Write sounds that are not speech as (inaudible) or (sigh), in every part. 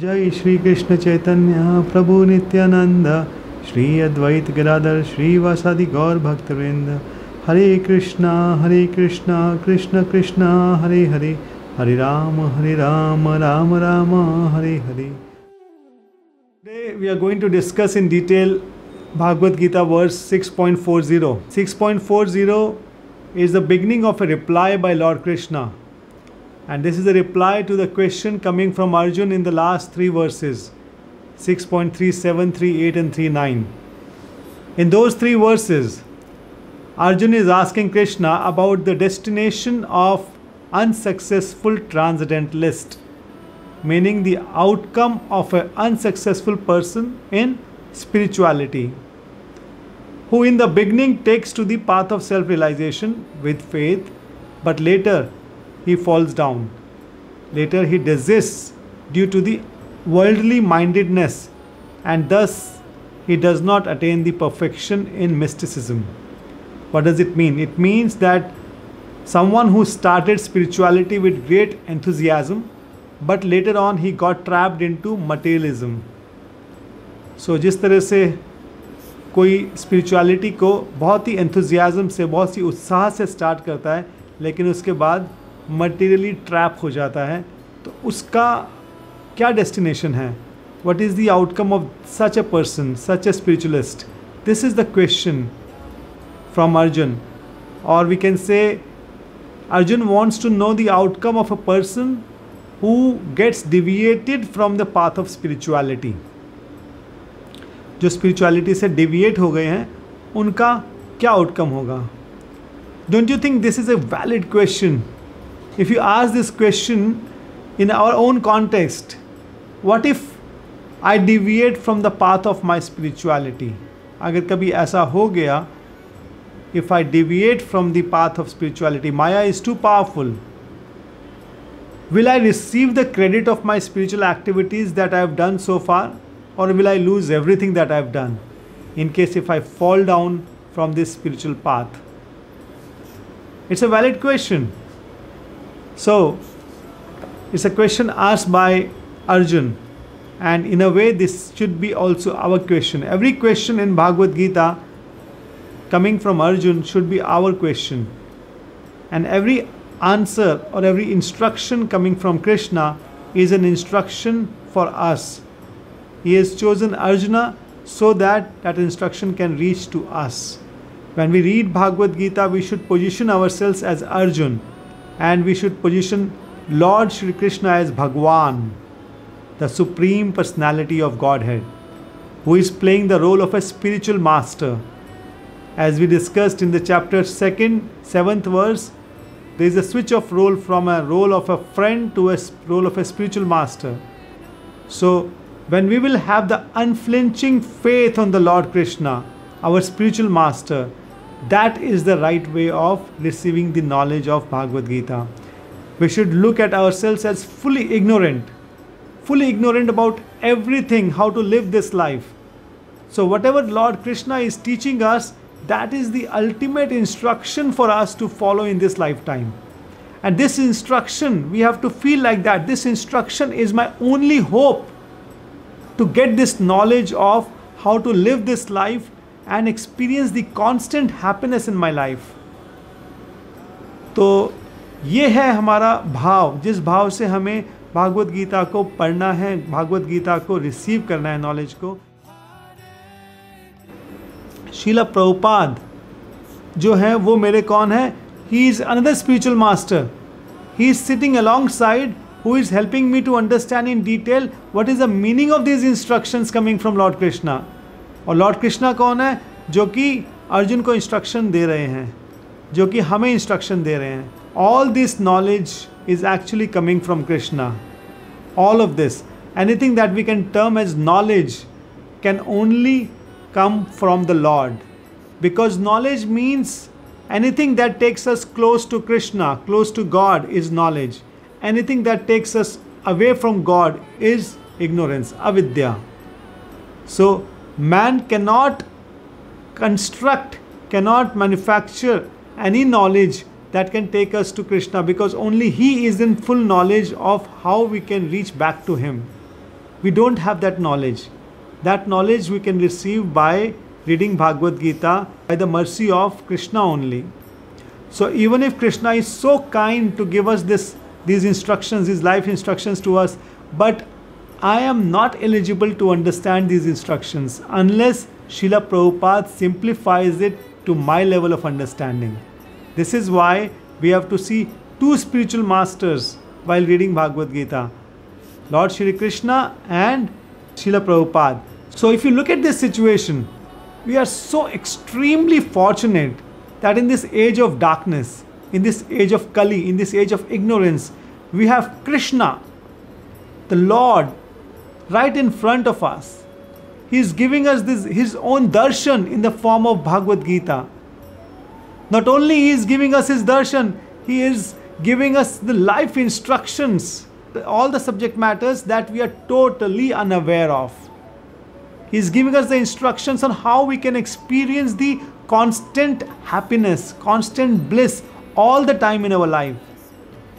जय श्री कृष्ण चैतन्य, प्रभु नित्यानंद, श्री अद्वैत गिराधर श्रीवासादि गौर भक्तवृंद। हरे कृष्णा हरे कृष्णा, कृष्ण कृष्णा, हरे हरे। हरे राम हरे Ram Ram Ram, Hare Hare. Today we are going to discuss in detail Bhagavad Gita verse 6.40 6.40 is the beginning of a reply by Lord Krishna And this is a reply to the question coming from Arjun in the last three verses 6.37, 38, and 39. In those three verses, Arjun is asking Krishna about the destination of unsuccessful transcendentalist, meaning the outcome of an unsuccessful person in spirituality, who in the beginning takes to the path of self realization with faith, but later he falls down. Later he desists due to the worldly mindedness and thus he does not attain the perfection in mysticism. What does it mean? It means that someone who started spirituality with great enthusiasm but later on he got trapped into materialism. So जिस तरह से कोई spirituality को बहुत ही enthusiasm से बहुत ही उत्साह से स्टार्ट करता है लेकिन उसके बाद मटेरियली ट्रैप हो जाता है तो उसका क्या डेस्टिनेशन है? What is the outcome of such a person such a spiritualist this is the question from Arjun और we can say Arjun wants to know the outcome of a person who gets deviated from the path of spirituality जो spirituality से deviate हो गए हैं, उनका क्या outcome होगा? Don't you think this is a valid question if you ask this question in our own context, what if I deviate from the path of my spirituality? अगर कभी ऐसा हो गया if I deviate from the path of spirituality, Maya is too powerful. Will I receive the credit of my spiritual activities that I have done so far, or will I lose everything that I have done in case if I fall down from this spiritual path? It's a valid question. So, it's a question asked by Arjun, and in a way, this should be also our question. Every question in Bhagavad Gita coming from Arjun should be our question, and every answer or every instruction coming from Krishna is an instruction for us. He has chosen Arjuna so that that instruction can reach to us. When we read Bhagavad Gita, we should position ourselves as Arjun and we should position Lord Shri Krishna as Bhagwan, the Supreme Personality of Godhead, who is playing the role of a spiritual master. As we discussed in the chapter 2nd, 7th verse, there is a switch of role from a role of a friend to a role of a spiritual master. So, when we will have the unflinching faith on the Lord Krishna, our spiritual master, that is the right way of receiving the knowledge of Bhagavad Gita. We should look at ourselves as fully ignorant, fully ignorant about everything, how to live this life. So, whatever Lord Krishna is teaching us, that is the ultimate instruction for us to follow in this lifetime. And this instruction, we have to feel like that. This instruction is my only hope to get this knowledge of how to live this life and experience the constant happiness in my life. तो ये है हमारा भाव, जिस भाव से हमें भागवत गीता को पढ़ना है, भागवत गीता को रिसीव करना है नॉलेज को। शीला प्रभुपाद जो है, वो मेरे कौन है? He is another spiritual master he is sitting alongside who is helping me to understand in detail what is the meaning of this instructions coming from Lord Krishna और लॉर्ड कृष्णा कौन है? जो कि अर्जुन को इंस्ट्रक्शन दे रहे हैं, जो कि हमें इंस्ट्रक्शन दे रहे हैं। All this knowledge is actually coming from Krishna all of this anything that we can term as knowledge can only come from the Lord because knowledge means anything that takes us close to Krishna close to God is knowledge anything that takes us away from God is ignorance अविद्या so man cannot construct, cannot manufacture any knowledge that can take us to Krishna because only He is in full knowledge of how we can reach back to Him. we don't have that knowledge. That knowledge we can receive by reading Bhagavad Gita by the mercy of Krishna only. So even if Krishna is so kind to give us this these instructions, these life instructions to us, but I am not eligible to understand these instructions unless Srila Prabhupada simplifies it to my level of understanding. This is why we have to see two spiritual masters while reading Bhagavad Gita Lord Shri Krishna and Srila Prabhupada. So, if you look at this situation, we are so extremely fortunate that in this age of darkness, in this age of Kali, in this age of ignorance, we have Krishna, the Lord, right in front of us. He is giving us this his own darshan in the form of Bhagavad Gita. Not only he is giving us his darshan, he is giving us the life instructions, all the subject matters that we are totally unaware of. He is giving us the instructions on how we can experience the constant happiness, constant bliss all the time in our life.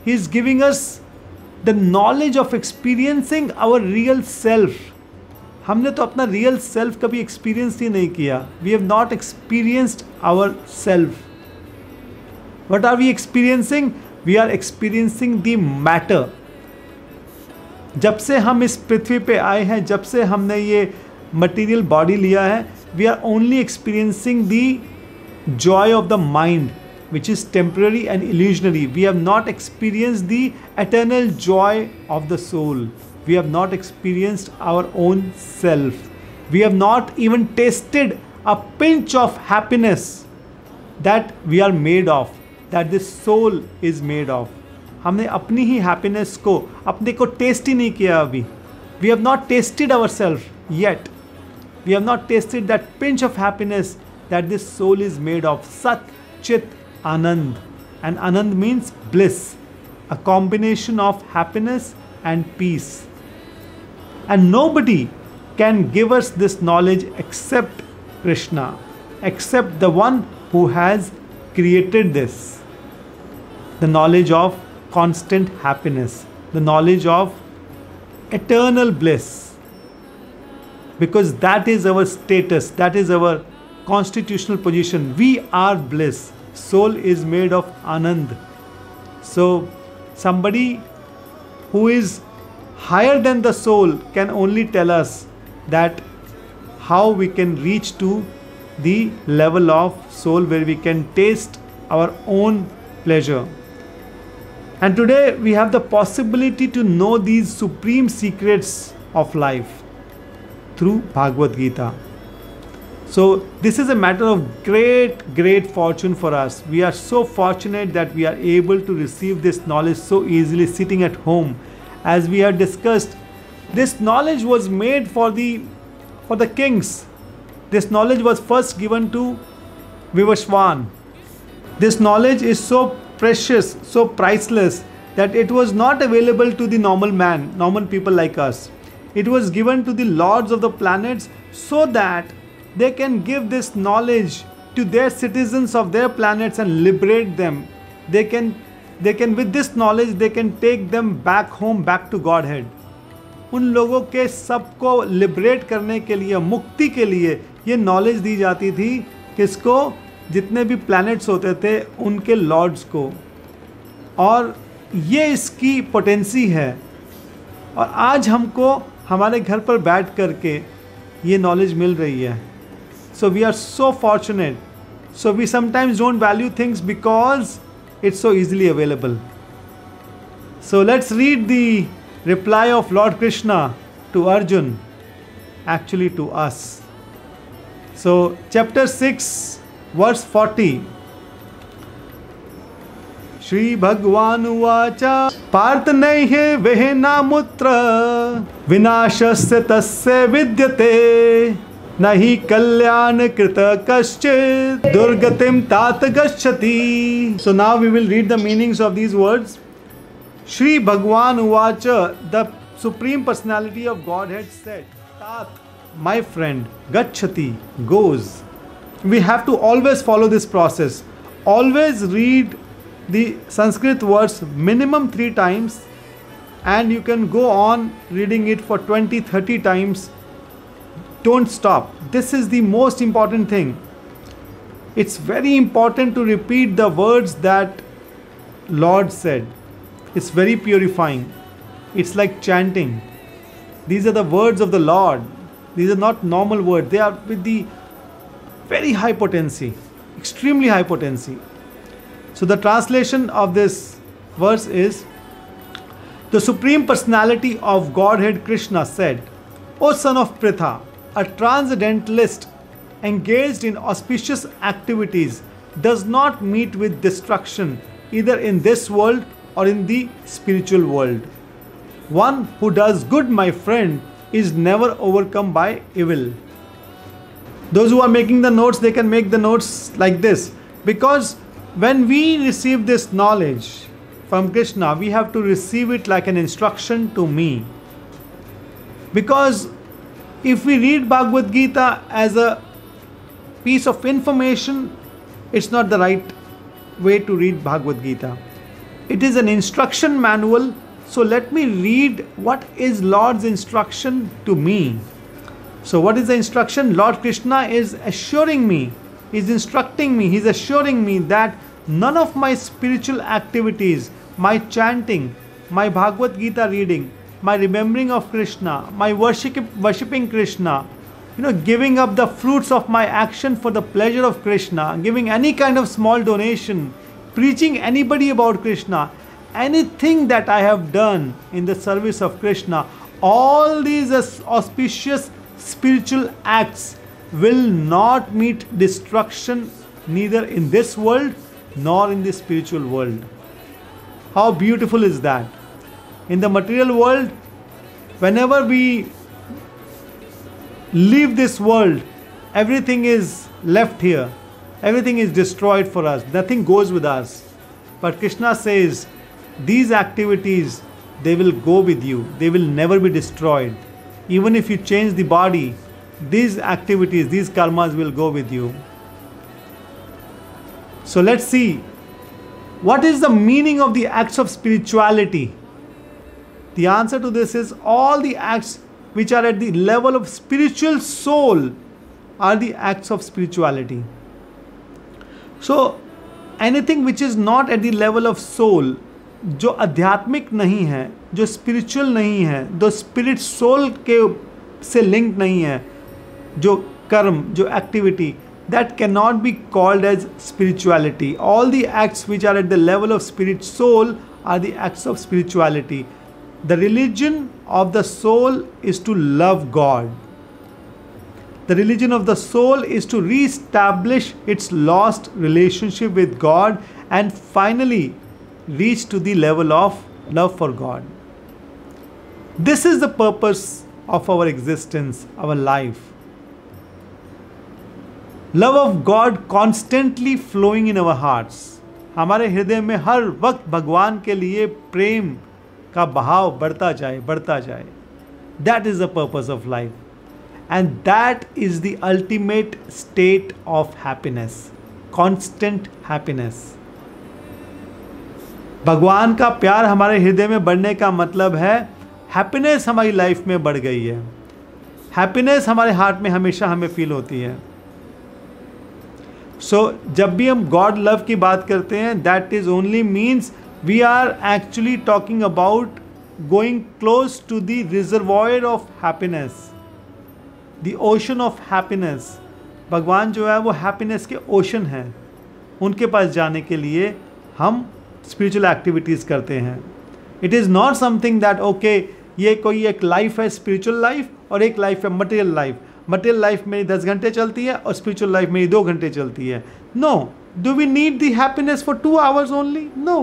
He is giving us the knowledge of experiencing our real self हमने तो अपना real self कभी experience ही नहीं किया. We have not experienced our self what are we experiencing we are experiencing the matter जब से हम इस पृथ्वी पे आए हैं, जब से हमने ये मटीरियल बॉडी लिया है we are only experiencing the joy of the mind which is temporary and illusionary. We have not experienced the eternal joy of the soul. We have not experienced our own self. We have not even tasted a pinch of happiness that we are made of. That this soul is made of हमने अपनी ही happiness को अपने को test ही नहीं किया अभी we have not tested our self yet we have not tested that pinch of happiness that this soul is made of sat chit Anand. And Anand means bliss, a combination of happiness and peace. And nobody can give us this knowledge except Krishna, except the one who has created this. The knowledge of constant happiness, the knowledge of eternal bliss. Because that is our status, that is our constitutional position. We are bliss. Soul is made of Anand. So, somebody who is higher than the soul can only tell us that how we can reach to the level of soul where we can taste our own pleasure. And today we have the possibility to know these supreme secrets of life through Bhagavad Gita. So, this is a matter of great, great fortune for us. We are so fortunate that we are able to receive this knowledge so easily sitting at home. As we have discussed, this knowledge was made for the for the kings. This knowledge was first given to Vivaswan. This knowledge is so precious, so priceless that it was not available to the normal man, normal people like us. It was given to the lords of the planets so that they can give this knowledge to their citizens of their planets and liberate them. They can they can with this knowledge they can take them back home back to godhead उन लोगों के सबको liberate करने के लिए मुक्ति के लिए ये नॉलेज दी जाती थी किसको जितने भी प्लैनेट्स होते थे उनके लॉर्ड्स को और ये इसकी पोटेंसी है और आज हमको हमारे घर पर बैठ करके ये नॉलेज मिल रही है so we are so fortunate so we sometimes don't value things because it's so easily available so let's read the reply of lord Krishna to Arjun actually to us so chapter six verse 40 Shri Bhagavan उवाच पार्थ नैहे विहीनामुत्र विनाशस्य तस्य विद्यते नहि कल्याण कृत कश्चित्, दुर्गतिं तात गच्छति। So now we will read the meanings of these words Shri भगवान उवाच the supreme personality of God had said तात माय फ्रेंड गच्छति goes we have to always follow this process always read the Sanskrit words minimum three times and you can go on reading it for twenty thirty times don't stop. This is the most important thing. It's very important to repeat the words that lord said. It's very purifying. It's like chanting. These are the words of the lord. These are not normal words. They are with the very high potency extremely high potency. So the translation of this verse is the Supreme Personality of Godhead Krishna said, O son of Pritha, a transcendentalist engaged in auspicious activities does not meet with destruction either in this world or in the spiritual world. One who does good, my friend, is never overcome by evil. Those who are making the notes, they can make the notes like this because when we receive this knowledge, from Krishna, we have to receive it like an instruction to me. Because if we read Bhagavad Gita as a piece of information, it's not the right way to read Bhagavad Gita. It is an instruction manual. So let me read what is Lord's instruction to me. So, what is the instruction? Lord Krishna is assuring me, He's instructing me, He's assuring me that none of my spiritual activities my chanting, my Bhagavad Gita reading, my remembering of Krishna, my worship, worshipping Krishna, you know, giving up the fruits of my action for the pleasure of Krishna, giving any kind of small donation, preaching anybody about Krishna, anything that I have done in the service of Krishna, all these auspicious spiritual acts will not meet destruction neither in this world nor in the spiritual world. How beautiful is that? In the material world, whenever we leave this world, everything is left here. Everything is destroyed for us. Nothing goes with us. But Krishna says, these activities, they will go with you. They will never be destroyed. Even if you change the body, these activities, these karmas will go with you. So let's see what is the meaning of the acts of spirituality? The answer to this is all the acts which are at the level of spiritual soul are the acts of spirituality. So, anything which is not at the level of soul, जो आध्यात्मिक नहीं है जो spiritual नहीं है जो spirit soul के से लिंक नहीं है जो कर्म जो activity that cannot be called as spirituality. All the acts which are at the level of spirit soul are the acts of spirituality. The religion of the soul is to love God. The religion of the soul is to re-establish its lost relationship with God and finally reach to the level of love for God. This is the purpose of our existence, our life. Love of God constantly flowing in our hearts हमारे हृदय में हर वक्त भगवान के लिए प्रेम का बहाव बढ़ता जाए बढ़ता जाए। That is the purpose of life and that is the ultimate state of happiness constant happiness भगवान का प्यार हमारे हृदय में बढ़ने का मतलब है हैप्पीनेस हमारी लाइफ में बढ़ गई है। हैप्पीनेस हमारे हार्ट में हमेशा हमें फील होती है। सो so, जब भी हम गॉड लव की बात करते हैं that is only means we are actually talking about going close to the reservoir of happiness the ocean of happiness भगवान जो है वो हैप्पीनेस के ओशन हैं। उनके पास जाने के लिए हम स्पिरिचुअल एक्टिविटीज़ करते हैं। It is not something that okay ये कोई एक लाइफ है स्पिरिचुअल लाइफ और एक लाइफ है मटेरियल लाइफ मटेरियल लाइफ मेरी दस घंटे चलती है और स्पिरिचुअल लाइफ मेरी दो घंटे चलती है। No do we need the happiness for two hours only no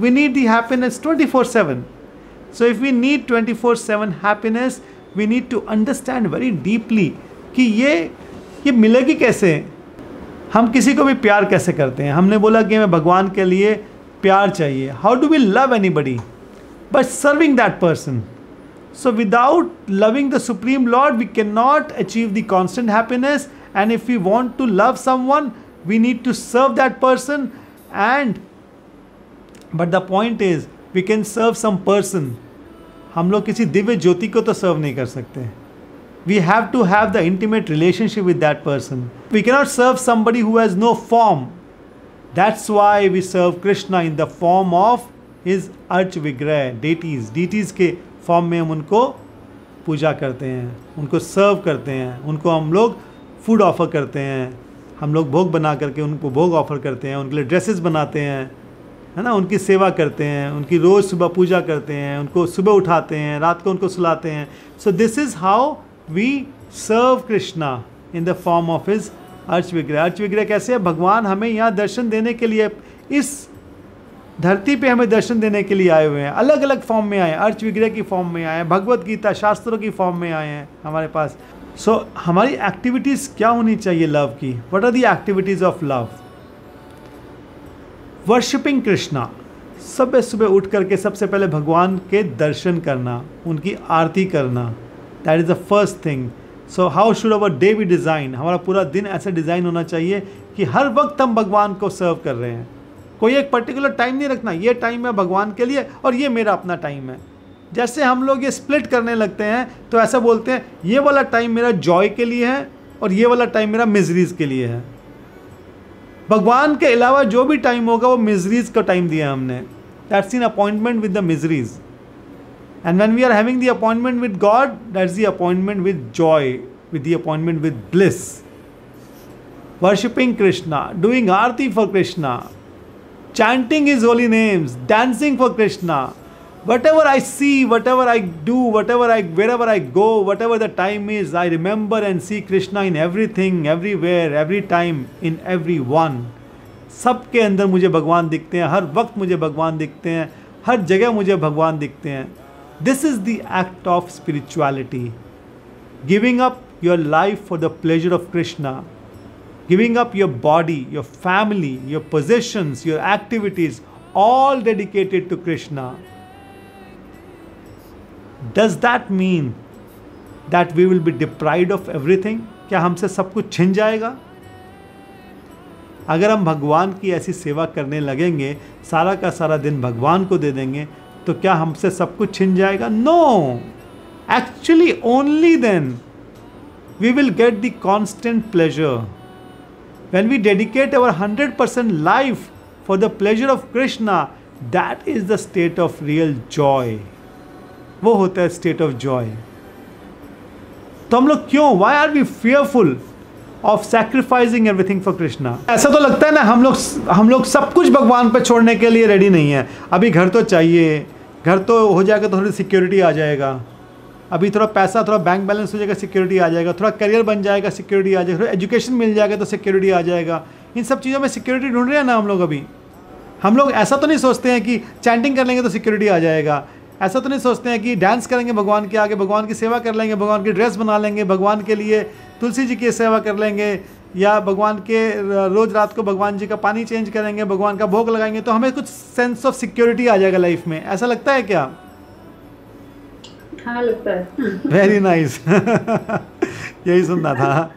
We need the happiness twenty four seven so if we need twenty four seven happiness we need to understand very deeply कि ये ये मिलेगी कैसे हम किसी को भी प्यार कैसे करते हैं हमने बोला कि हमें भगवान के लिए प्यार चाहिए how do we love anybody but serving that person So, without loving the Supreme Lord, we cannot achieve the constant happiness. And if we want to love someone, we need to serve that person. And but the point is we can serve some person हम लोग किसी दिव्य ज्योति को तो सर्व नहीं कर सकते. We have to have the intimate relationship with that person we cannot serve somebody who has no form that's why we serve Krishna in the form of his archa vigraha deities deities के form में हम उनको पूजा करते हैं, उनको सर्व करते हैं, उनको हम लोग फ़ूड ऑफ़र करते हैं. हम लोग भोग बना करके उनको भोग ऑफ़र करते हैं, उनके लिए ड्रेसेस बनाते हैं. है ना? उनकी सेवा करते हैं उनकी रोज़ सुबह पूजा करते हैं उनको सुबह उठाते हैं रात को उनको सुलाते हैं। So this is how we serve Krishna in the form of his urge विग्रह अर्च विग्रह कैसे है? भगवान हमें यहाँ दर्शन देने के लिए इस धरती पे हमें दर्शन देने के लिए आए हुए हैं। अलग अलग फॉर्म में आए हैं। अर्च विग्रह की फॉर्म में आए हैं भगवत गीता शास्त्रों की फॉर्म में आए हैं हमारे पास। सो so, हमारी एक्टिविटीज़ क्या होनी चाहिए लव की? What are the activities of love worshipping Krishna सुबह सुबह उठ करके सबसे पहले भगवान के दर्शन करना, उनकी आरती करना। That is the first thing so how should our day be design हमारा पूरा दिन ऐसा डिज़ाइन होना चाहिए कि हर वक्त हम भगवान को सर्व कर रहे हैं। कोई एक पर्टिकुलर टाइम नहीं रखना। ये टाइम है भगवान के लिए और ये मेरा अपना टाइम है। जैसे हम लोग ये स्प्लिट करने लगते हैं तो ऐसा बोलते हैं, ये वाला टाइम मेरा जॉय के लिए है और ये वाला टाइम मेरा मिजरीज के लिए है। भगवान के अलावा जो भी टाइम होगा वो मिजरीज का टाइम दिया हमने that's in appointment with the miseries and when we are having the appointment with God that's the appointment with joy with the appointment with bliss worshipping Krishna doing aarti for Krishna chanting his holy names, dancing for Krishna. Whatever I see, whatever I do, whatever I wherever I go, whatever the time is, I remember and see Krishna in everything, everywhere, every time, in every one. सबके अंदर मुझे भगवान दिखते हैं हर वक्त मुझे भगवान दिखते हैं हर जगह मुझे भगवान दिखते हैं this is the act of spirituality giving up your life for the pleasure of Krishna giving up your body, your family, your possessions, your activities, all dedicated to Krishna. does that mean that we will be deprived of everything क्या हमसे सब कुछ छिन जाएगा? अगर हम भगवान की ऐसी सेवा करने लगेंगे, सारा का सारा दिन भगवान को दे देंगे तो क्या हमसे सब कुछ छिन जाएगा? No actually only then we will get the constant pleasure when we dedicate our hundred percent life for the pleasure of Krishna that is the state of real joy वो होता है स्टेट ऑफ़ जॉय तो हम लोग क्यों? Why are we fearful of sacrificing everything for Krishna ऐसा तो लगता है ना, हम लोग हम लोग सब कुछ भगवान पर छोड़ने के लिए रेडी नहीं है। अभी घर तो चाहिए। घर तो हो जाएगा तो थोड़ी सिक्योरिटी आ जाएगा। अभी थोड़ा पैसा, थोड़ा बैंक बैलेंस हो जाएगा सिक्योरिटी आ जाएगा। थोड़ा करियर बन जाएगा सिक्योरिटी आ जाएगा। थोड़ा एजुकेशन मिल जाएगा तो सिक्योरिटी आ जाएगा। इन सब चीज़ों में सिक्योरिटी ढूंढ रहे हैं ना हम लोग अभी? हम लोग ऐसा तो नहीं सोचते हैं कि चैंटिंग कर लेंगे तो सिक्योरिटी आ जाएगा। ऐसा तो नहीं सोचते हैं कि डांस करेंगे भगवान के आगे भगवान की सेवा कर लेंगे भगवान की ड्रेस बना लेंगे भगवान के लिए तुलसी जी की सेवा कर लेंगे या भगवान के रोज़ रात को भगवान जी का पानी चेंज करेंगे भगवान का भोग लगाएँगे तो हमें कुछ सेंस ऑफ़ सिक्योरिटी आ जाएगा लाइफ में। ऐसा लगता है क्या? हाँ लगता है। वेरी नाइस (laughs) यही सुनना था।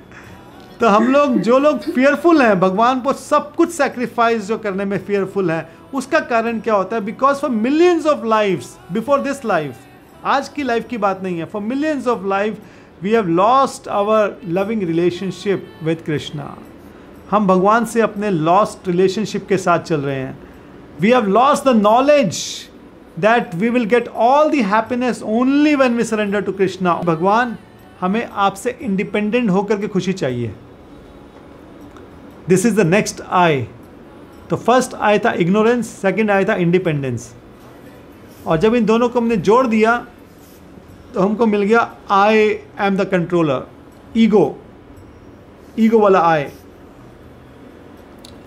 तो हम लोग जो लोग फियरफुल हैं भगवान को सब कुछ सेक्रीफाइस जो करने में फियरफुल हैं उसका कारण क्या होता है? Because for millions of life before this life आज की लाइफ की बात नहीं है। For millions of life we have lost our loving relationship with Krishna हम भगवान से अपने लॉस्ट रिलेशनशिप के साथ चल रहे हैं। We have lost the knowledge that we will get all the happiness only when we surrender to Krishna भगवान हमें आपसे इंडिपेंडेंट होकर के खुशी चाहिए। This is the next I तो फ़र्स्ट आया था इग्नोरेंस सेकेंड आया था इंडिपेंडेंस और जब इन दोनों को हमने जोड़ दिया तो हमको मिल गया I am the controller ego ego वाला I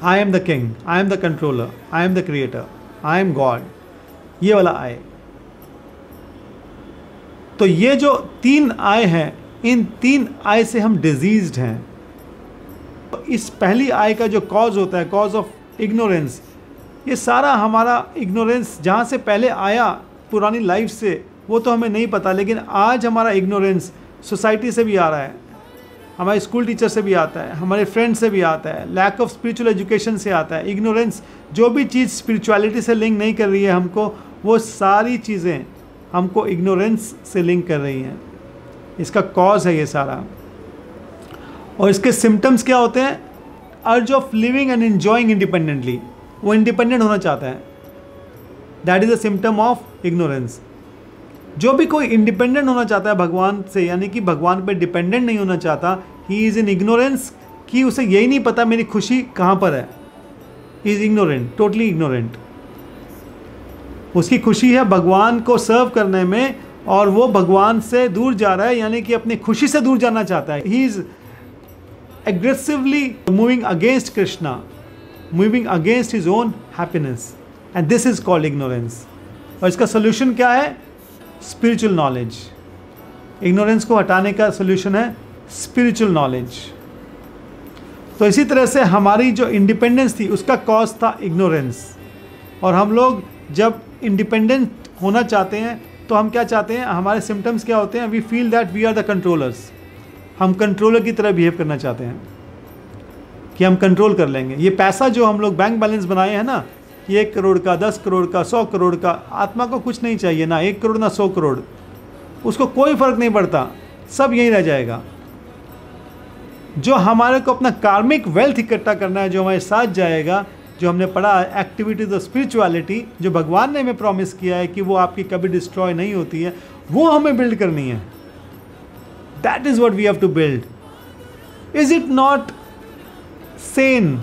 I am the king I am the controller I am the creator I am God ये वाला आय तो ये जो तीन आय हैं, इन तीन आय से हम डिजीज्ड हैं. इस पहली आय का जो कॉज होता है कॉज ऑफ़ इग्नोरेंस। ये सारा हमारा इग्नोरेंस जहाँ से पहले आया पुरानी लाइफ से, वो तो हमें नहीं पता, लेकिन आज हमारा इग्नोरेंस सोसाइटी से भी आ रहा है, हमारे स्कूल टीचर से भी आता है, हमारे फ्रेंड से भी आता है लैक ऑफ़ स्पिरिचुअल एजुकेशन से आता है। इग्नोरेंस जो भी चीज़ स्पिरिचुअलिटी से लिंक नहीं कर रही है हमको, वो सारी चीज़ें हमको इग्नोरेंस से लिंक कर रही हैं। इसका कॉज है ये सारा। और इसके सिम्टम्स क्या होते हैं? Urge of living and enjoying independently वो इंडिपेंडेंट होना चाहता है। That is a symptom of ignorance जो भी कोई इंडिपेंडेंट होना चाहता है भगवान से, यानी कि भगवान पर डिपेंडेंट नहीं होना चाहता ही इज़ इन इग्नोरेंस कि उसे यही नहीं पता मेरी खुशी कहाँ पर है। इज़ इग्नोरेंट टोटली इग्नोरेंट उसकी खुशी है भगवान को सर्व करने में और वो भगवान से दूर जा रहा है, यानी कि अपनी खुशी से दूर जाना चाहता है। He is aggressively moving against Krishna moving against his own happiness and this is called ignorance और इसका सोल्यूशन क्या है? स्पिरिचुअल नॉलेज इग्नोरेंस को हटाने का सोल्यूशन है स्पिरिचुअल नॉलेज तो इसी तरह से हमारी जो इंडिपेंडेंस थी, उसका कॉज था इग्नोरेंस और हम लोग जब इंडिपेंडेंट होना चाहते हैं तो हम क्या चाहते हैं? हमारे सिम्टम्स क्या होते हैं? We feel that we are the controllers हम कंट्रोलर की तरह बिहेव करना चाहते हैं, कि हम कंट्रोल कर लेंगे। ये पैसा जो हम लोग बैंक बैलेंस बनाए हैं ना, कि एक करोड़ का, दस करोड़ का, सौ करोड़ का, आत्मा को कुछ नहीं चाहिए ना, एक करोड़ ना सौ करोड़, उसको कोई फ़र्क नहीं पड़ता, सब यहीं रह जाएगा। जो हमारे को अपना कार्मिक वेल्थ इकट्ठा करना है, जो हमारे साथ जाएगा, जो हमने पढ़ा एक्टिविटीज़ ऑफ़ स्पिरिचुअलिटी जो भगवान ने हमें प्रॉमिस किया है कि वो आपकी कभी डिस्ट्रॉय नहीं होती है, वो हमें बिल्ड करनी है। That is what we have to build is it not sane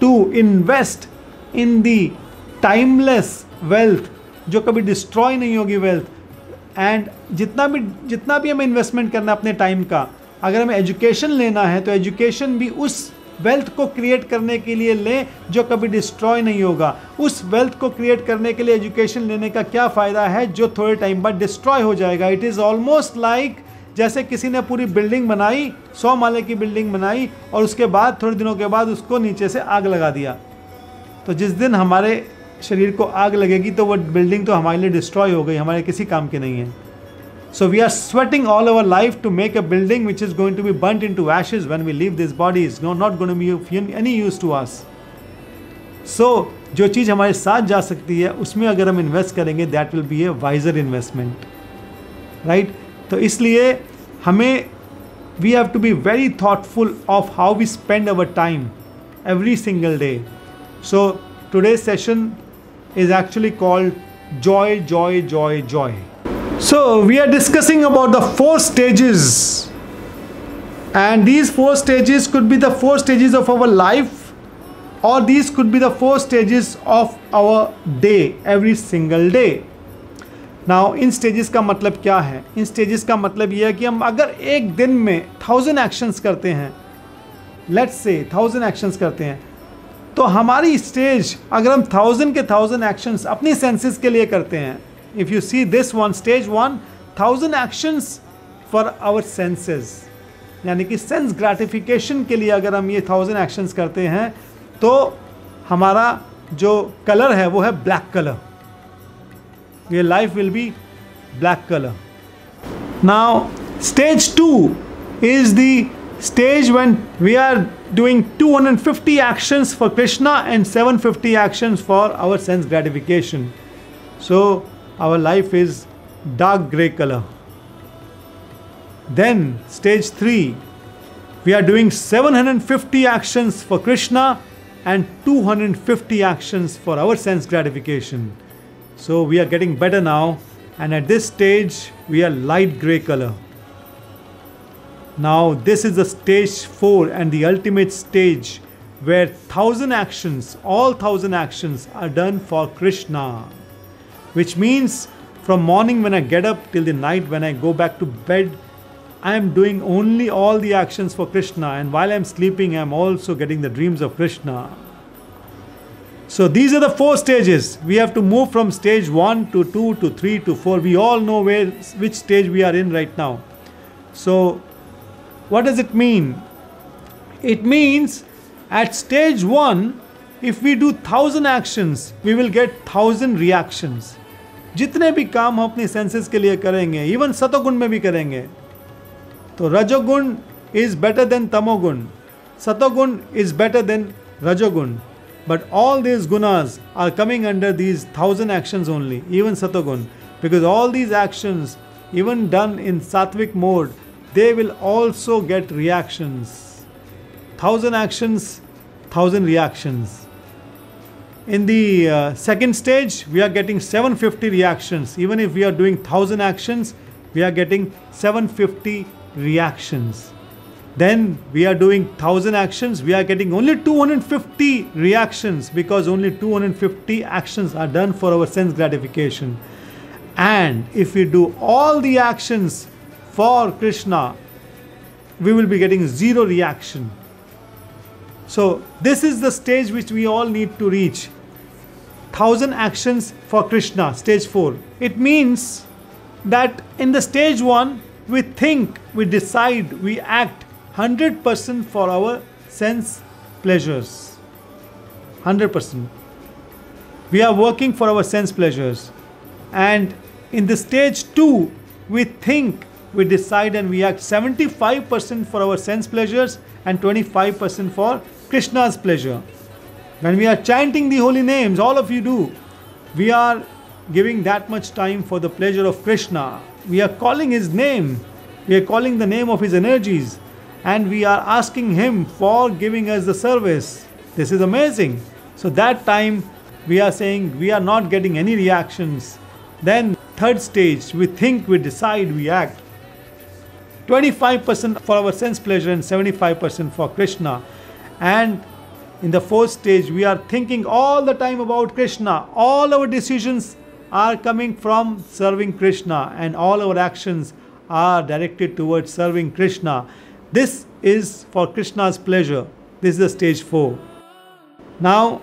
to invest in the timeless wealth जो कभी डिस्ट्रॉय नहीं होगी वेल्थ एंड जितना भी जितना भी हमें इन्वेस्टमेंट करना है अपने टाइम का, अगर हमें एजुकेशन लेना है तो एजुकेशन भी उस वेल्थ को क्रिएट करने के लिए लें जो कभी डिस्ट्रॉय नहीं होगा। उस वेल्थ को क्रिएट करने के लिए एजुकेशन लेने का क्या फ़ायदा है? जो थोड़े टाइम बाद डिस्ट्रॉय हो जाएगा। इट इज़ ऑलमोस्ट लाइक जैसे किसी ने पूरी बिल्डिंग बनाई सौ माले की बिल्डिंग बनाई और उसके बाद थोड़े दिनों के बाद उसको नीचे से आग लगा दिया तो जिस दिन हमारे शरीर को आग लगेगी तो वो बिल्डिंग तो हमारे लिए डिस्ट्रॉय हो गई हमारे किसी काम की नहीं है So we are sweating all our life to make a building which is going to be burnt into ashes when we leave this body. It's no, not going to be of any use to us. So जो चीज़ हमारे साथ जा सकती है उसमें अगर हम इन्वेस्ट करेंगे that will be a wiser investment right तो इसलिए हमें we have to be very thoughtful of how we spend our time every single day. So today's session is actually called Joy, Joy, Joy, Joy. So we are discussing about the four stages and these four stages could be the four stages of our life or these could be the four stages of our day every single day. Now in stages का मतलब क्या है? इन stages का मतलब ये है कि हम अगर एक दिन में थाउज़ेंड एक्शंस करते हैं लेट्स से थाउज़ेंड एक्शंस करते हैं तो हमारी स्टेज अगर हम थाउज़ेंड के थाउज़ेंड एक्शंस अपनी सेंसेस के लिए करते हैं if you see this one stage one thousand actions for our senses. यानी कि सेंस ग्रेटिफिकेशन के लिए अगर हम ये थाउज़ेंड एक्शंस करते हैं तो हमारा जो कलर है, वो है black colour your life will be black color. Now stage 2 is the stage when we are doing 250 actions for krishna and 750 actions for our sense gratification. So our life is dark gray color. Then stage 3 we are doing 750 actions for krishna and 250 actions for our sense gratification. So, we are getting better now, and at this stage, we are light gray color. Now, this is the stage 4 and the ultimate stage where thousand actions, all thousand actions are done for Krishna which means from morning when I get up till the night when I go back to bed, I am doing only all the actions for Krishna, and while I'm sleeping, I'm also getting the dreams of Krishna. So these are the four stages. We have to move from stage 1 to 2 to 3 to 4. We all know where which stage we are in right now. So what does it mean? It means at stage 1 if we do 1000 actions we will get 1000 reactions जितने भी काम हम अपनी senses के लिए करेंगे even सतोगुण में भी करेंगे तो रजोगुण इज बेटर देन तमोगुण सतोगुण इज बेटर देन रजोगुण but all these gunas are coming under these thousand actions only, even satogun, because all these actions, even done in sattvic mode, they will also get reactions. Thousand actions, thousand reactions. In the uh, second stage, we are getting 750 reactions. Even if we are doing thousand actions, we are getting 750 reactions. Then we are doing 1000 actions, we are getting only 250 reactions because only 250 actions are done for our sense gratification. And if we do all the actions for Krishna, we will be getting zero reaction. So, this is the stage which we all need to reach. 1000 actions for Krishna, stage 4. It means that in the stage 1, we think, we decide, we act 100% for our sense pleasures. 100%. We are working for our sense pleasures. And in the stage 2, we think, we decide, and we act 75% for our sense pleasures and 25% for Krishna's pleasure. When we are chanting the holy names, all of you do, we are giving that much time for the pleasure of Krishna. We are calling his name, we are calling the name of his energies, and we are asking him for giving us the service. This is amazing. So, that time we are saying we are not getting any reactions. Then, third stage, we think, we decide, we act. 25% for our sense pleasure and 75% for Krishna. And in the fourth stage, we are thinking all the time about Krishna. All our decisions are coming from serving Krishna, and all our actions are directed towards serving Krishna. This is for Krishna's pleasure. This is the stage 4. Now,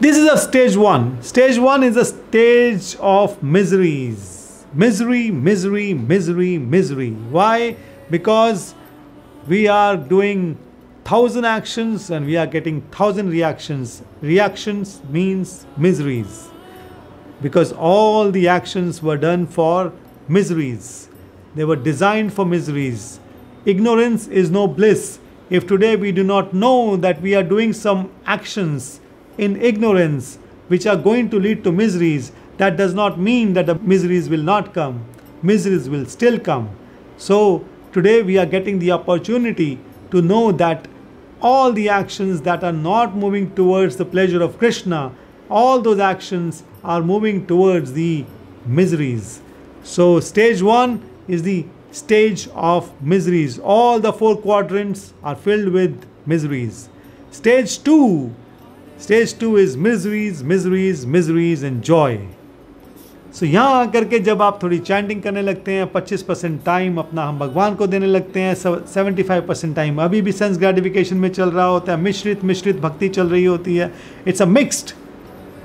this is a stage 1. Stage 1 is a stage of miseries. Misery, misery, misery, misery. Why? Because we are doing thousand actions and we are getting thousand reactions. Reactions means miseries. Because all the actions were done for miseries. They were designed for miseries. Ignorance is no bliss. If today we do not know that we are doing some actions in ignorance which are going to lead to miseries, that does not mean that the miseries will not come. Miseries will still come. So, today we are getting the opportunity to know that all the actions that are not moving towards the pleasure of Krishna, all those actions are moving towards the miseries. So, stage one is the stage of miseries. All the four quadrants are filled with miseries. Stage two, stage two is miseries, miseries, miseries, and joy. So so, यहाँ आकर के जब आप थोड़ी chanting करने लगते हैं 25 percent time अपना हम भगवान को देने लगते हैं 75 परसेंट टाइम अभी भी सेंस ग्रेटिफिकेशन में चल रहा होता है मिश्रित मिश्रित भक्ति चल रही होती है इट्स अ मिक्स्ड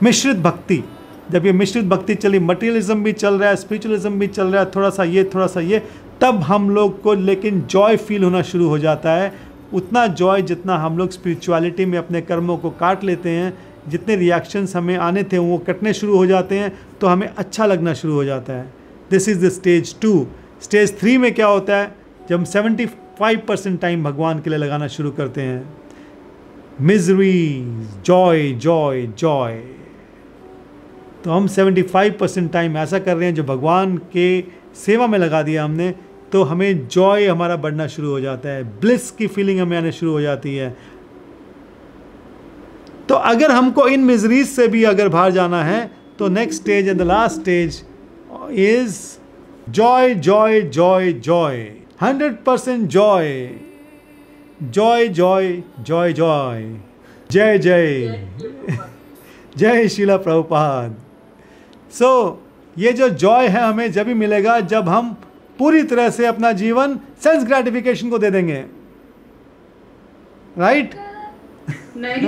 मिश्रित भक्ति जब ये मिश्रित भक्ति चली मटेरियलिज्म भी चल रहा है स्पिरिचुअलिज्म भी चल रहा है थोड़ा सा ये थोड़ा सा ये तब हम लोग को लेकिन जॉय फील होना शुरू हो जाता है। उतना जॉय जितना हम लोग स्पिरिचुअलिटी में अपने कर्मों को काट लेते हैं, जितने रिएक्शंस हमें आने थे, वो कटने शुरू हो जाते हैं तो हमें अच्छा लगना शुरू हो जाता है। This is the stage two stage three में क्या होता है? जब हम सेवेंटी फाइव परसेंट टाइम भगवान के लिए लगाना शुरू करते हैं। मिजरी जॉय जॉय जॉय तो हम 75 परसेंट टाइम ऐसा कर रहे हैं जो भगवान के सेवा में लगा दिया हमने। तो हमें जॉय हमारा बढ़ना शुरू हो जाता है ब्लिस की फीलिंग हमें आने शुरू हो जाती है। तो अगर हमको इन मिजरीज से भी अगर बाहर जाना है तो next stage and the last stage is joy joy joy joy hundred percent joy joy joy joy joy जय जय। जय शिला प्रभुपाद। सो so, ये जो जॉय है हमें जब भी मिलेगा जब हम पूरी तरह से अपना जीवन सेंस ग्रेटिफिकेशन को दे देंगे। Right right? नहीं।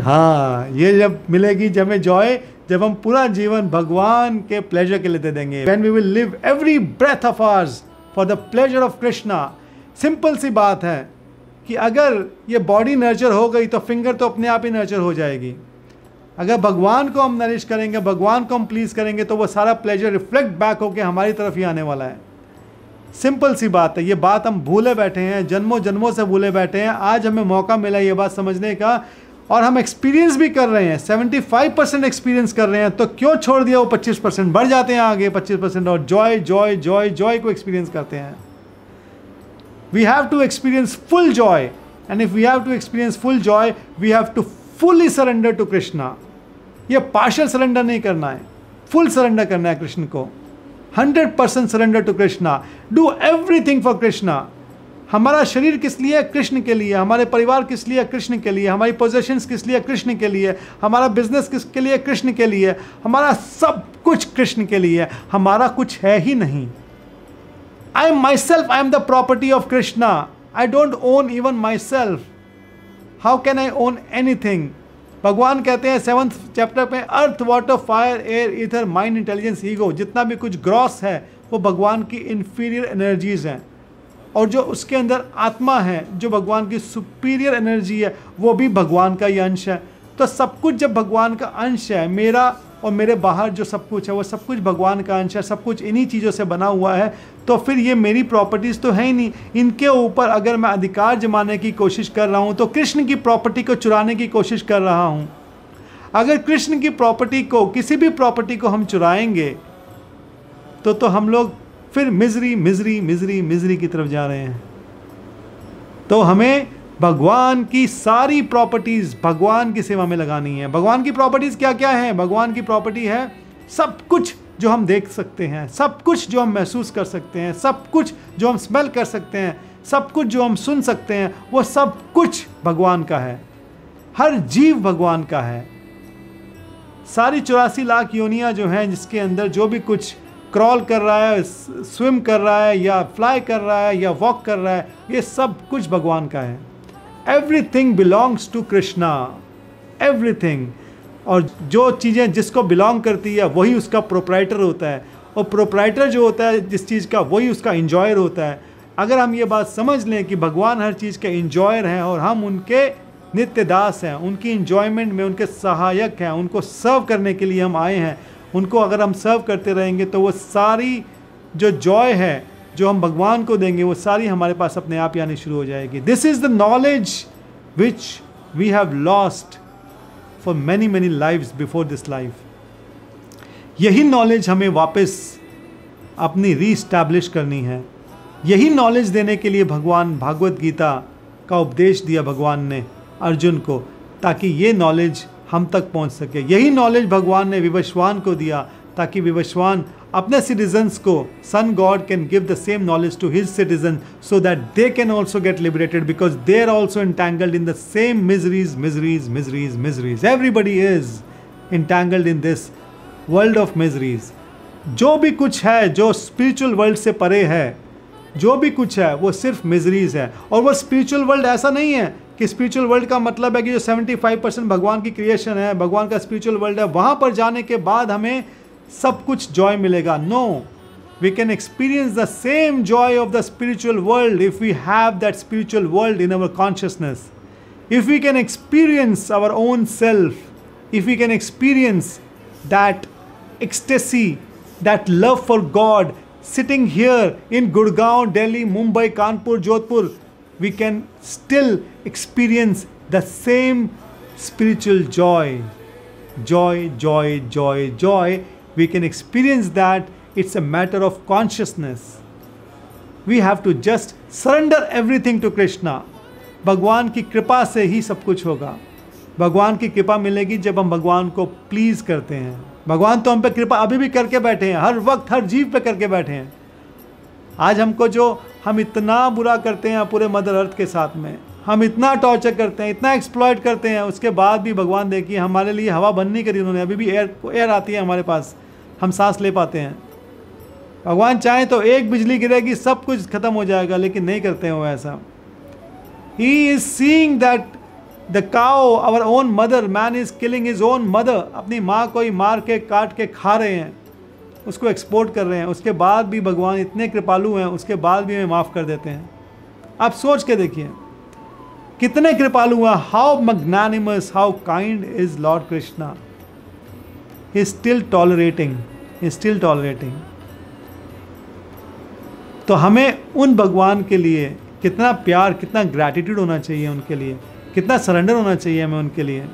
(laughs) हाँ ये जब मिलेगी जब हमें जॉय जब हम पूरा जीवन भगवान के प्लेजर के लिए दे देंगे। When we will live every breath of ours for the pleasure of Krishna simple सी बात है कि अगर ये बॉडी नर्चर हो गई तो फिंगर तो अपने आप ही नर्चर हो जाएगी। अगर भगवान को हम नरिश करेंगे, भगवान को हम प्लीज़ करेंगे तो वो सारा प्लेजर रिफ्लेक्ट बैक होकर हमारी तरफ़ ही आने वाला है। सिंपल सी बात है, ये बात हम भूले बैठे हैं जन्मों जन्मों से भूले बैठे हैं। आज हमें मौका मिला ये बात समझने का और हम एक्सपीरियंस भी कर रहे हैं। 75 परसेंट एक्सपीरियंस कर रहे हैं तो क्यों छोड़ दिया वो 25 परसेंट बढ़ जाते हैं आगे 25 परसेंट और जॉय जॉय जॉय जॉय को एक्सपीरियंस करते हैं। We have to experience full joy and if we have to experience full joy we have to fully surrender to Krishna ये पार्शल सरेंडर नहीं करना है। फुल सरेंडर करना है कृष्ण को। Hundred percent surrender to Krishna do everything for Krishna हमारा शरीर किस लिए? कृष्ण के लिए। हमारे परिवार किस लिए? कृष्ण के लिए। हमारी पोजेशंस किस लिए? कृष्ण के लिए। हमारा बिज़नेस किसके लिए? कृष्ण के लिए। हमारा सब कुछ कृष्ण के लिए। हमारा कुछ है ही नहीं। I am myself I am the property of Krishna I don't own even myself how can I own anything भगवान कहते हैं सेवन्थ चैप्टर में earth water fire air ether mind intelligence ego जितना भी कुछ ग्रॉस है, वो भगवान की इन्फीरियर एनर्जीज हैं। और जो उसके अंदर आत्मा है, जो भगवान की सुपीरियर एनर्जी है, वो भी भगवान का ही अंश है। तो सब कुछ जब भगवान का अंश है, मेरा और मेरे बाहर जो सब कुछ है, वो सब कुछ भगवान का अंश है, सब कुछ इन्हीं चीज़ों से बना हुआ है तो फिर ये मेरी प्रॉपर्टीज़ तो है ही नहीं। इनके ऊपर अगर मैं अधिकार जमाने की कोशिश कर रहा हूँ तो कृष्ण की प्रॉपर्टी को चुराने की कोशिश कर रहा हूँ। अगर कृष्ण की प्रॉपर्टी को, किसी भी प्रॉपर्टी को हम चुराएँगे तो तो हम लोग फिर मिजरी मिजरी मिजरी मिजरी की तरफ़ जा रहे हैं। तो हमें भगवान की सारी प्रॉपर्टीज़ भगवान की सेवा में लगानी है। भगवान की प्रॉपर्टीज़ क्या क्या है? भगवान की प्रॉपर्टी है सब कुछ जो हम देख सकते हैं, सब कुछ जो हम महसूस कर सकते हैं, सब कुछ जो हम स्मेल कर सकते हैं, सब कुछ जो हम सुन सकते हैं, वो सब कुछ भगवान का है। हर जीव भगवान का है। सारी चौरासी लाख योनियाँ जो हैं, जिसके अंदर जो भी कुछ क्रॉल कर रहा है स्विम कर रहा है, या फ्लाई कर रहा है, या वॉक कर रहा है, ये सब कुछ भगवान का है। Everything belongs to Krishna everything और जो चीज़ें जिसको बिलोंग करती है, वही उसका प्रोपराइटर होता है। और प्रोपराइटर जो होता है, जिस चीज़ का, वही उसका इंजॉयर होता है। अगर हम ये बात समझ लें कि भगवान हर चीज़ के इंजॉयर हैं और हम उनके नित्य दास हैं, उनकी इंजॉयमेंट में उनके सहायक हैं, उनको सर्व करने के लिए हम आए हैं, उनको अगर हम सर्व करते रहेंगे तो वो सारी जो जॉय है जो हम भगवान को देंगे, वो सारी हमारे पास अपने आप ही आनी शुरू हो जाएगी। This is the knowledge which we have lost for many many life before this life यही नॉलेज हमें वापस अपनी रीस्टैब्लिश करनी है। यही नॉलेज देने के लिए भगवान भागवत गीता का उपदेश दिया भगवान ने, अर्जुन को, ताकि ये नॉलेज हम तक पहुँच सके। यही नॉलेज भगवान ने विवश्वान को दिया ताकि विवश्वान अपने सिटीजन्स को sun god can give the same knowledge to his citizen so that they can also get liberated because they are also entangled in the same miseries miseries miseries miseries everybody is entangled in this world of miseries जो भी कुछ है, जो spiritual world से परे है, जो भी कुछ है, वो सिर्फ़ मिजरीज है। और वो स्पिरिचुअल वर्ल्ड ऐसा नहीं है कि स्पिरिचुअल वर्ल्ड का मतलब है कि जो 75 परसेंट भगवान की क्रिएशन है, भगवान का स्पिरिचुअल वर्ल्ड है, वहाँ पर जाने के बाद हमें सब कुछ जॉय मिलेगा. No we can experience the same joy of the spiritual world if we have that spiritual world in our consciousness if we can experience our own self if you can experience that ecstasy that love for God sitting here in Gurgaon Delhi Mumbai Kanpur Jodhpur we can still experience the same spiritual joy joy joy joy joy We can experience that. It's a matter of consciousness. We have to just surrender everything to Krishna. भगवान की कृपा से ही सब कुछ होगा भगवान की कृपा मिलेगी जब हम भगवान को प्लीज़ करते हैं भगवान तो हम पे कृपा अभी भी करके बैठे हैं हर वक्त हर जीव पे करके बैठे हैं आज हमको जो हम इतना बुरा करते हैं पूरे मदर अर्थ के साथ में हम इतना टॉर्चर करते हैं इतना एक्सप्लॉयट करते हैं उसके बाद भी भगवान देखिए हमारे लिए हवा बंद नहीं करी उन्होंने अभी भी एयर एयर आती है हमारे पास हम सांस ले पाते हैं। भगवान चाहे तो एक बिजली गिरेगी, सब कुछ खत्म हो जाएगा, लेकिन नहीं करते हैं वो ऐसा। He is seeing that the cow our own mother man is killing his own mother अपनी माँ को ही मार के, काट के खा रहे हैं। उसको एक्सपोर्ट कर रहे हैं। उसके बाद भी भगवान इतने कृपालु हैं, उसके बाद भी हमें माफ़ कर देते हैं। आप सोच के देखिए, कितने कृपालु हैं। How magnanimous how kind is Lord Krishna he still tolerating he still tolerating तो हमें उन भगवान के लिए कितना प्यार, कितना ग्रैटिट्यूड होना चाहिए उनके लिए, कितना सरेंडर होना चाहिए हमें उनके लिए।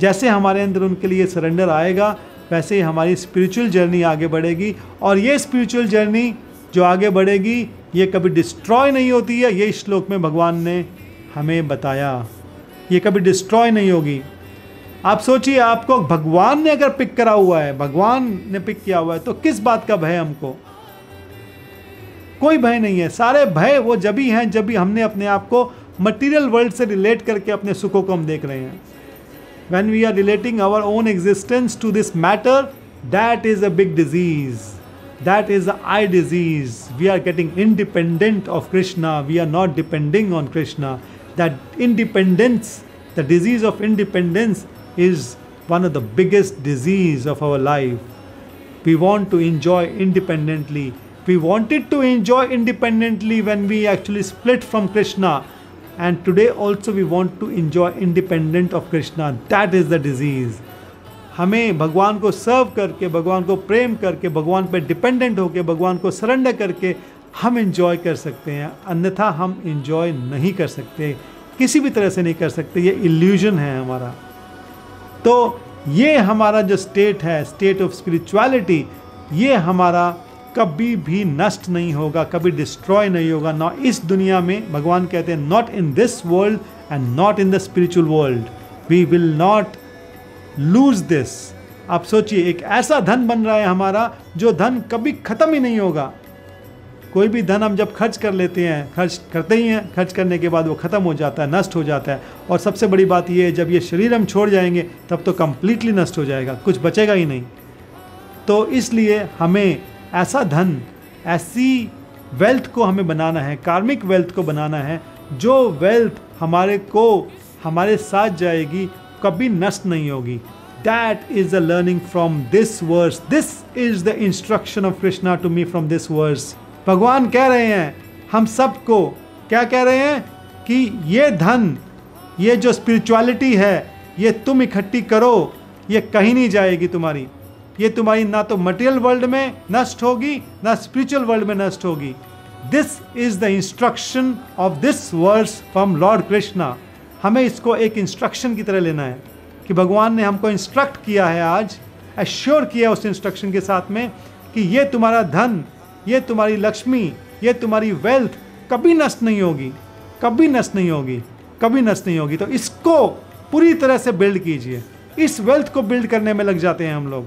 जैसे हमारे अंदर उनके लिए सरेंडर आएगा, वैसे ही हमारी स्पिरिचुअल जर्नी आगे बढ़ेगी और ये स्पिरिचुअल जर्नी जो आगे बढ़ेगी, ये कभी डिस्ट्रॉय नहीं होती है, ये श्लोक में भगवान ने हमें बताया। ये कभी डिस्ट्रॉय नहीं होगी। आप सोचिए, आपको भगवान ने अगर पिक करा हुआ है, भगवान ने पिक किया हुआ है तो किस बात का भय हमको? कोई भय नहीं है। सारे भय वो जब भी हैं, जब भी हमने अपने आप को मटीरियल वर्ल्ड से रिलेट करके अपने सुखों को हम देख रहे हैं। When we are relating our own existence to this matter that is a big disease that is a I disease we are getting independent of Krishna we are not depending on Krishna that independence the disease of independence is one of the biggest disease of our life. We want to enjoy independently. We wanted to enjoy independently when we actually split from Krishna and today also we want to enjoy independent of Krishna. That is the disease. हमें भगवान को सर्व करके भगवान को प्रेम करके भगवान पर dependent होकर भगवान को सरेंडर करके हम इंजॉय कर सकते हैं अन्यथा हम इंजॉय नहीं कर सकते किसी भी तरह से नहीं कर सकते ये इल्यूजन है हमारा तो ये हमारा जो स्टेट है स्टेट ऑफ़ स्पिरिचुअलिटी ये हमारा कभी भी नष्ट नहीं होगा, कभी डिस्ट्रॉय नहीं होगा, ना इस दुनिया में। भगवान कहते हैं not in this world and not in the spiritual world we will not lose this आप सोचिए, एक ऐसा धन बन रहा है हमारा, जो धन कभी खत्म ही नहीं होगा। कोई भी धन हम जब खर्च कर लेते हैं, खर्च करते ही हैं, खर्च करने के बाद वो ख़त्म हो जाता है, नष्ट हो जाता है। और सबसे बड़ी बात ये है, जब ये शरीर हम छोड़ जाएँगे, तब तो कम्प्लीटली नष्ट हो जाएगा, कुछ बचेगा ही नहीं। तो इसलिए हमें ऐसा धन, ऐसी वेल्थ को हमें बनाना है कार्मिक वेल्थ को बनाना है, जो वेल्थ हमारे को, हमारे साथ जाएगी, कभी नष्ट नहीं होगी। That is the learning from this verse this is the instruction of Krishna to me from this verse भगवान कह रहे हैं, हम सबको क्या कह रहे हैं? कि ये धन, ये जो स्पिरिचुअलिटी है, ये तुम इकट्ठी करो, ये कहीं नहीं जाएगी तुम्हारी। ये तुम्हारी ना तो मटेरियल वर्ल्ड में नष्ट होगी, ना स्पिरिचुअल वर्ल्ड में नष्ट होगी। This is the instruction of this verse from Lord Krishna हमें इसको एक इंस्ट्रक्शन की तरह लेना है, कि भगवान ने हमको इंस्ट्रक्ट किया है आज एश्योर किया उस इंस्ट्रक्शन के साथ में, कि ये तुम्हारा धन ये तुम्हारी लक्ष्मी, ये तुम्हारी वेल्थ कभी नष्ट नहीं होगी, कभी नष्ट नहीं होगी, कभी नष्ट नहीं होगी। तो इसको पूरी तरह से बिल्ड कीजिए। इस वेल्थ को बिल्ड करने में लग जाते हैं हम लोग।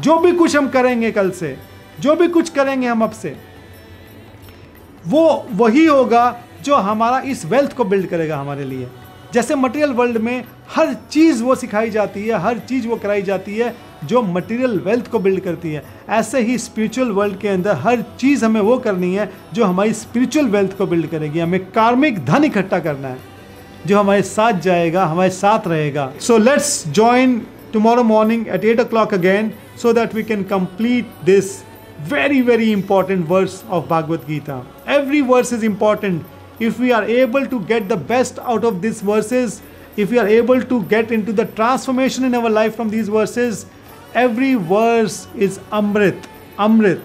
जो भी कुछ हम करेंगे कल से, जो भी कुछ करेंगे हम अब से, वो वही होगा जो हमारा इस वेल्थ को बिल्ड करेगा हमारे लिए। जैसे मटेरियल वर्ल्ड में हर चीज़ वो सिखाई जाती है, हर चीज़ वो कराई जाती है जो मटेरियल वेल्थ को बिल्ड करती है ऐसे ही स्पिरिचुअल वर्ल्ड के अंदर हर चीज़ हमें वो करनी है जो हमारी स्पिरिचुअल वेल्थ को बिल्ड करेगी हमें कार्मिक धन इकट्ठा करना है, जो हमारे साथ जाएगा, हमारे साथ रहेगा so let's join tomorrow morning at 8 o'clock again so that we can complete this very very important verse of Bhagavad Gita. Every verse is important. If we are able to get the best out of these verses, if we are able to get into the transformation in our life from these verses, every verse is Amrit. Amrit.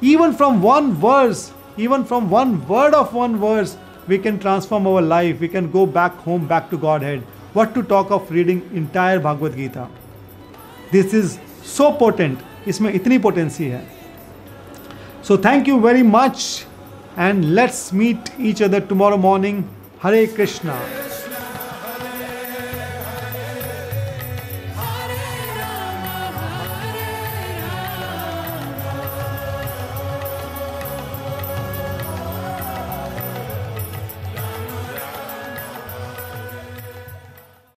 Even from one verse, even from one word of one verse, we can transform our life. We can go back home, back to Godhead. what to talk of reading entire Bhagavad Gita. This is so potent. इसमें इतनी potency है so thank you very much and let's meet each other tomorrow morning. Hare Krishna.